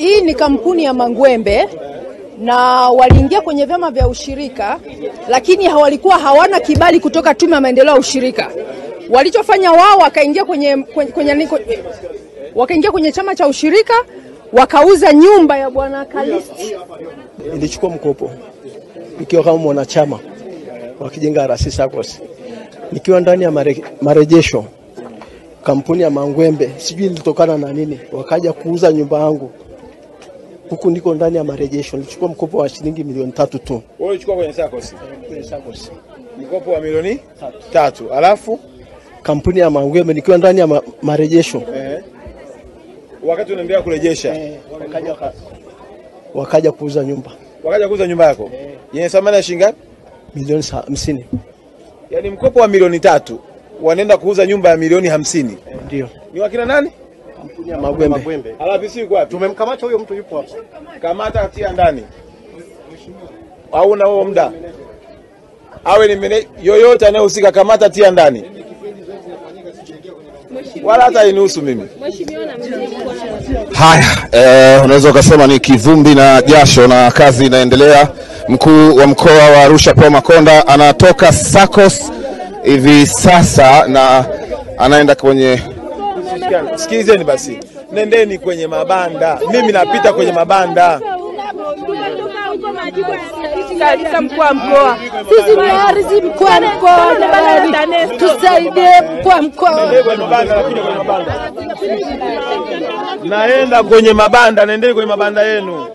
Hii ni kampuni ya Mangwembe na waliingia kwenye vyama vya ushirika, lakini hawalikuwa hawana kibali kutoka Tume ya Maendeleo ya Ushirika. Walichofanya wao wakaingia kwenye, kwenye, kwenye, wakaingia kwenye chama cha ushirika wakauza nyumba ya bwana Kalisti. ilichukua mkopo nikiwa kama mwanachama wakijenga Kijenga RC SACCOS nikiwa ndani ya mare, marejesho kampuni ya Mangwembe, sijui ilitokana na nini, wakaja kuuza nyumba yangu huku niko ndani ya marejesho. Nilichukua mkopo wa shilingi milioni tatu tu. Wewe ulichukua kwenye SACCOS? Kwenye SACCOS. mkopo wa milioni tatu, alafu? Kampuni ya Mangwembe nikiwa ndani ya ma, marejesho. Eh, wakati unaendelea kurejesha? Wakaja, waka- wakaja kuuza nyumba. Wakaja kuuza nyumba yako? Yenye thamani ya shilingi ngapi? milioni hamsini. Yaani mkopo wa milioni tatu wanaenda kuuza nyumba ya milioni hamsini. ndio. Ni wakina nani? Kampuni ya Mangwembe. Alapisi yuko wapi? Tumemkamata huyo mtu, yupo hapa. Kamata atia ndani, au na huo muda awe ni mene, yoyote anayehusika, kamata tia ndani, wala hata inihusu mimi. Haya, eh, unaweza ukasema ni kivumbi na jasho na kazi inaendelea. Mkuu wa mkoa wa Arusha Paul Makonda anatoka SACCOS hivi sasa na anaenda kwenye Sikilizeni basi, nendeni kwenye mabanda, mimi napita kwenye mabanda. Mkuu wa mkoa, sisi maarizi mkuu wa mkoa, tusaidie mkuu wa mkoa. Naenda kwenye mabanda, nendeni kwenye mabanda yenu.